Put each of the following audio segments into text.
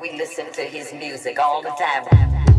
We listen to his music all the time.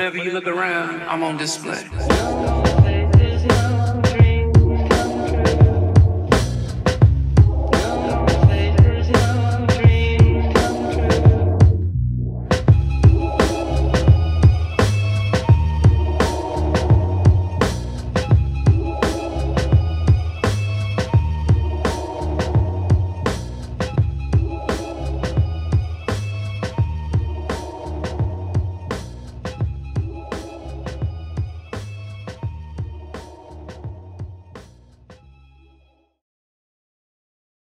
Whenever you look around, I'm on display.